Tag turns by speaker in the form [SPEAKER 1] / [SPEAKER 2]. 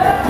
[SPEAKER 1] Yeah.